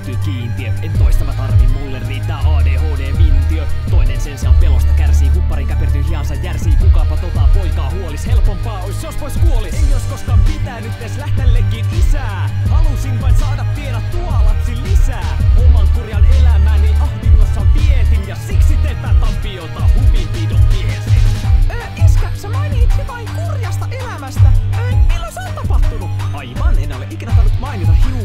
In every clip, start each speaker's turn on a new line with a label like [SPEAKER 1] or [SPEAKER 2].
[SPEAKER 1] täytyy kiintiö. En toista mä tarvin, mulle riittää ADHD-vintiö. Toinen sen sijaan pelosta kärsii, huppari käpertyy hiansa järsii. Kukapa tota poikaa huolis,
[SPEAKER 2] helpompaa ois jos pois kuolis. Ei jos koskaan pitänyt edes lähtällekin isää.
[SPEAKER 1] Halusin vain saada tiedä tuolapsi lisää. Oman kurin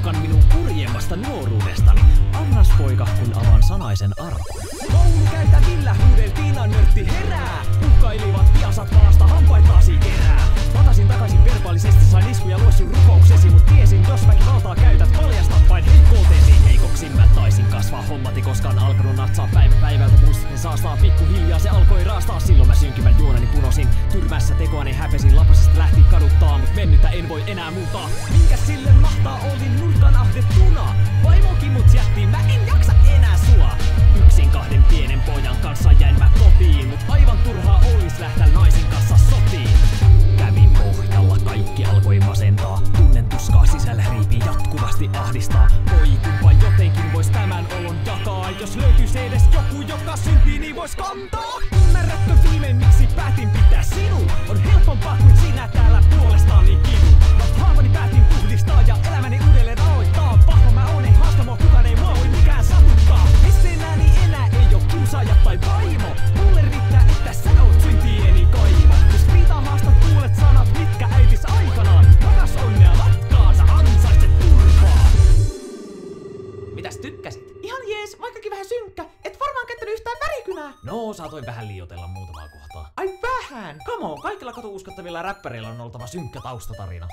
[SPEAKER 1] hiukan minun kurjemmasta nuoruudestani. Annas poika, kun avaan sanaisen arkun. Koulukäytävillä huudeltiin nörtti herää. Uhkailivat piasat maasta hampaitaasi kerää. Patasin takaisin verbaalisesti, sain iskuja luossun rukouksesi, mut tiesin, jos väkivaltaa käytät, paljastat vain heikkoutesi. Heikoksi mä taisin kasvaa, hommati koskaan alkanut natsaa päivä päivältä, muistatin saastaa pikkuhiljaa, se alkoi raastaa. Silloin mä synkimän juoneni punosin, tyrmässä tekoani häpesin, lapasesta lähti kaduttaa, mut mennyttä en voi enää muuttaa. Minkä sille mahtaa, olin nurkan ahdettuna. Vaimokin mut jätti, mä en jaksa enää sua. Yksin kahden pienen pojan kanssa jäin mä kotiin, mut aivan turhaa olis lähteä naisen kanssa sotiin. Kävin pohjalla, kaikki alkoi masentaa. Tunnen tuskaa sisällä riipi jatkuvasti ahdistaa. Voi kumpa jotenkin vois tämän olon jakaa. Jos löytyis edes joku, joka syntii, niin vois kantaa. Ymmärrätkö viimein, miksi päätin pitää sinun? On helpompaa kuin
[SPEAKER 2] vähän synkkä. Et varmaan käyttänyt yhtään värikynää.
[SPEAKER 1] No, saatoin vähän liioitella muutamaa kohtaa.
[SPEAKER 2] Ai vähän.
[SPEAKER 1] Come on, kaikilla kotouskottavilla räppäreillä on oltava synkkä taustatarina.